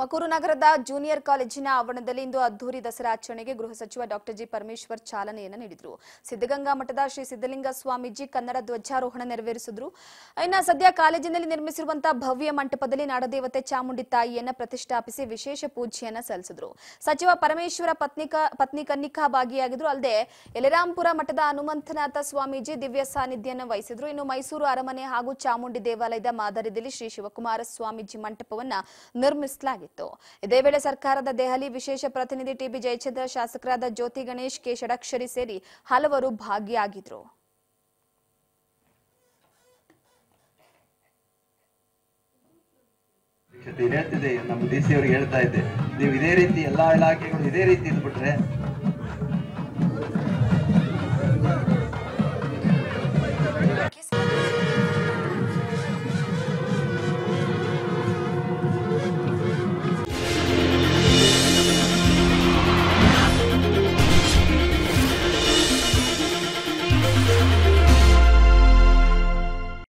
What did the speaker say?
ಮಕೂರು ನಗರದ ಜೂನಿಯರ್ ಕಾಲೇಜಿನ ಆವರಣದಲ್ಲಿ ಇಂದು ಅದ್ದೂರಿ ದಸರಾ ಆಚರಣೆಗೆ ಗೃಹ ಸಚಿವ ಡಾಕ್ಟರ್ ಜಿ ಪರಮೇಶ್ವರ್ ಚಾಲನೆಯನ್ನು ನೀಡಿದರು. ಸಿದ್ದಗಂಗಾ ಮಠದ ಶ್ರೀ ಸಿದ್ದಲಿಂಗ ಸ್ವಾಮೀಜಿ ಕನ್ನಡ ಧ್ವಜಾರೋಹಣ ನೆರವೇರಿಸಿದ್ರು. ಇನ್ನು ಸದ್ಯ ಕಾಲೇಜಿನಲ್ಲಿ ನಿರ್ಮಿಸಿರುವಂತಹ ಭವ್ಯ ಮಂಟಪದಲ್ಲಿ ನಾಡದೇವತೆ ಚಾಮುಂಡಿ ತಾಯಿಯನ್ನು ಪ್ರತಿಷ್ಠಾಪಿಸಿ ವಿಶೇಷ ಪೂಜೆಯನ್ನ ಸಲ್ಲಿಸಿದ್ರು. ಸಚಿವ ಪರಮೇಶ್ವರ ಪತ್ನಿಕ ಪತ್ನಿ ಕನ್ನಿಕಾ ಭಾಗಿಯಾಗಿದ್ರು. ಅಲ್ಲದೆ ಯಲರಾಂಪುರ ಮಠದ ಹನುಮಂತನಾಥ ಸ್ವಾಮೀಜಿ ದಿವ್ಯ ಸಾನ್ನಿಧ್ಯವನ್ನು ವಹಿಸಿದ್ರು. ಇನ್ನು ಮೈಸೂರು ಅರಮನೆ ಹಾಗೂ ಚಾಮುಂಡಿ ದೇವಾಲಯದ ಮಾದರಿಯಲ್ಲಿ ಶ್ರೀ ಶಿವಕುಮಾರ ಸ್ವಾಮೀಜಿ ಮಂಟಪವನ್ನ ನಿರ್ಮಿಸಲಾಗಿತ್ತು. ಇದೇ ವೇಳೆ ಸರ್ಕಾರದ ದೆಹಲಿ ವಿಶೇಷ ಪ್ರತಿನಿಧಿ ಟಿಬಿ ಜಯಚಂದ್ರ ಶಾಸಕರಾದ ಜ್ಯೋತಿ ಗಣೇಶ್ ಕೆ ಷಡಕ್ಷರಿ ಸೇರಿ ಹಲವರು ಭಾಗಿಯಾಗಿದ್ರು. ನಮ್ಮ ಡಿ ಸಿ ಅವ್ರಿಗೆ ಹೇಳ್ತಾ ಇದ್ದೆ. ನೀವು ಇದೇ ರೀತಿ ಎಲ್ಲಾ ಇಲಾಖೆಗಳು ಇದೇ ರೀತಿ ಇದ್ಬಿಟ್ರೆ